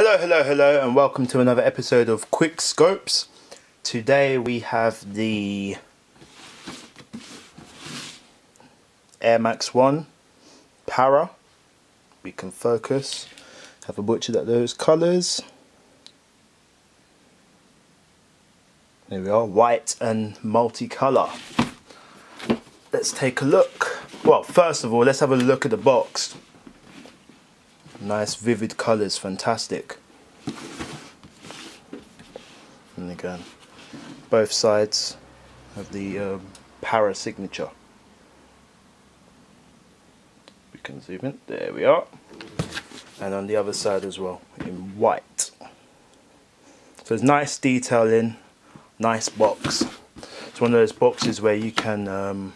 Hello, hello, hello, and welcome to another episode of Quick Schopes. Today we have the Air Max 1 Parra. We can focus. Have a butchered at those colours. There we are, white and multicolour. Let's take a look. Well, first of all, let's have a look at the box. Nice vivid colours, fantastic. And again, both sides have the um, Parra signature. We can zoom in, there we are. And on the other side as well, in white. So it's nice detailing, nice box. It's one of those boxes where you can um,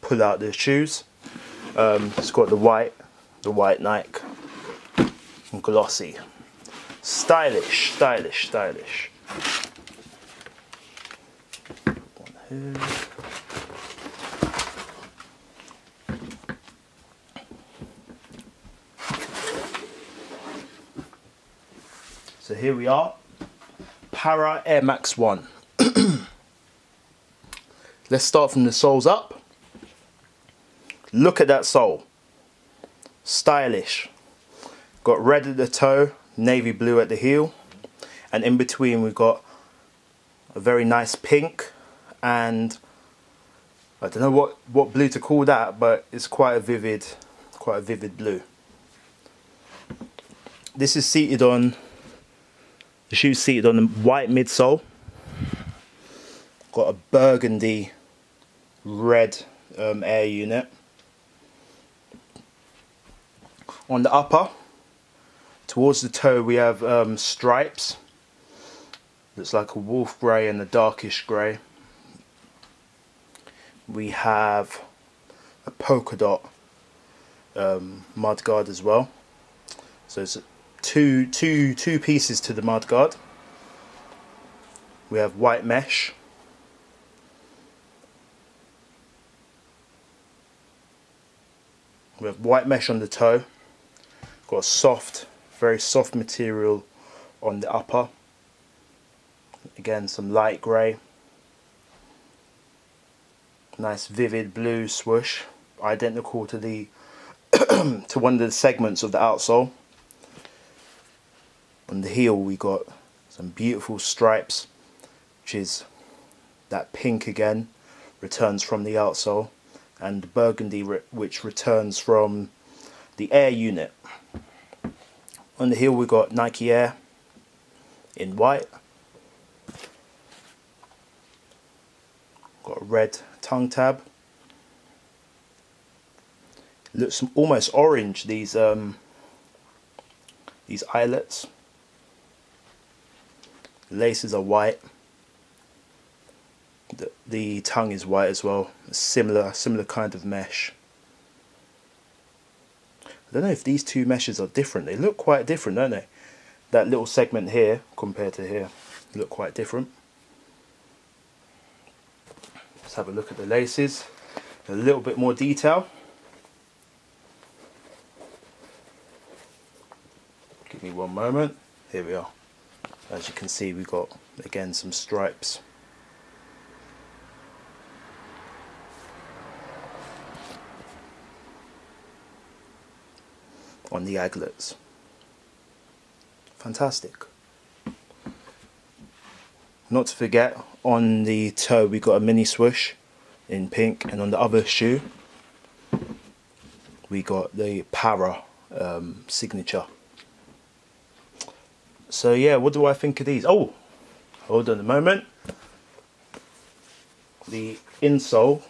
pull out the shoes. Um, it's got the white, the white Nike, glossy. Stylish, stylish, stylish. One here. So here we are, Parra Air Max 1. Let's start from the soles up. Look at that sole. Stylish. Got red at the toe, navy blue at the heel. And in between we've got a very nice pink and I don't know what, what blue to call that, but it's quite a vivid, quite a vivid blue. This is seated on the shoe's seated on a white midsole. Got a burgundy red um, air unit. On the upper, towards the toe, we have um, stripes. Looks like a wolf grey and a darkish grey. We have a polka dot um, mudguard as well. So it's two, two, two pieces to the mudguard. We have white mesh. We have white mesh on the toe. Got a soft, very soft material on the upper. Again, some light grey. Nice vivid blue swoosh, identical to the to one of the segments of the outsole. On the heel we got some beautiful stripes, which is that pink again, returns from the outsole, and burgundy which returns from the air unit. On the heel we got Nike Air in white. Got a red tongue tab. Looks almost orange these um, these eyelets. Laces are white. The, the tongue is white as well. Similar similar kind of mesh. Don't know if these two meshes are different. They look quite different, don't they? That little segment here compared to here look quite different. Let's have a look at the laces. A little bit more detail. Give me one moment. Here we are. As you can see, we've got again some stripes. On the aglets. Fantastic. Not to forget, on the toe we got a mini swoosh in pink, and on the other shoe we got the Parra um, signature. So yeah, what do I think of these? Oh, hold on a moment. The insole,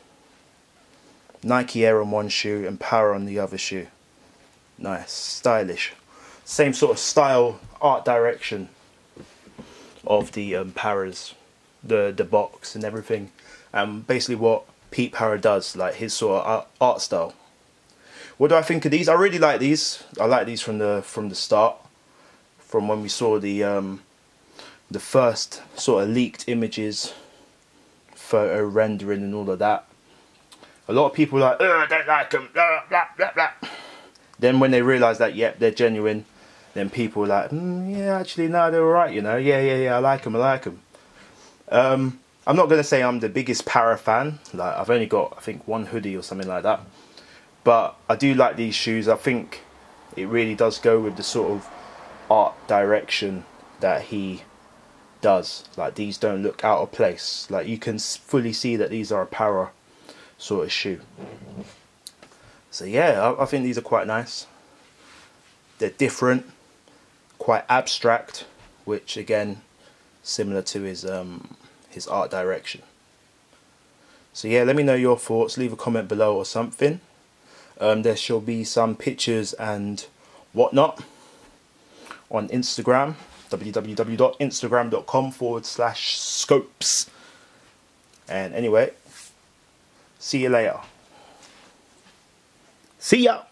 Nike Air on one shoe and Parra on the other shoe. Nice, stylish. Same sort of style, art direction of the um, Parras, the the box and everything. Um, basically what Piet Parra does, like his sort of art, style. What do I think of these? I really like these. I like these from the from the start, from when we saw the um, the first sort of leaked images, photo rendering and all of that. A lot of people like, I don't like them, blah, blah, blah, blah. Then when they realise that, yep, they're genuine, then people were like, mm, yeah, actually, no, they're alright, you know. Yeah, yeah, yeah, I like them, I like them. Um, I'm not going to say I'm the biggest Parra fan. Like, I've only got, I think, one hoodie or something like that. But I do like these shoes. I think it really does go with the sort of art direction that he does. Like, these don't look out of place. Like, you can fully see that these are a Parra sort of shoe. So, yeah, I, I think these are quite nice. They're different quite abstract, which again, similar to his um, his art direction. So yeah, let me know your thoughts. Leave a comment below or something. Um, there shall be some pictures and whatnot on Instagram www.instagram.com forward slash schopes and anyway see you later see ya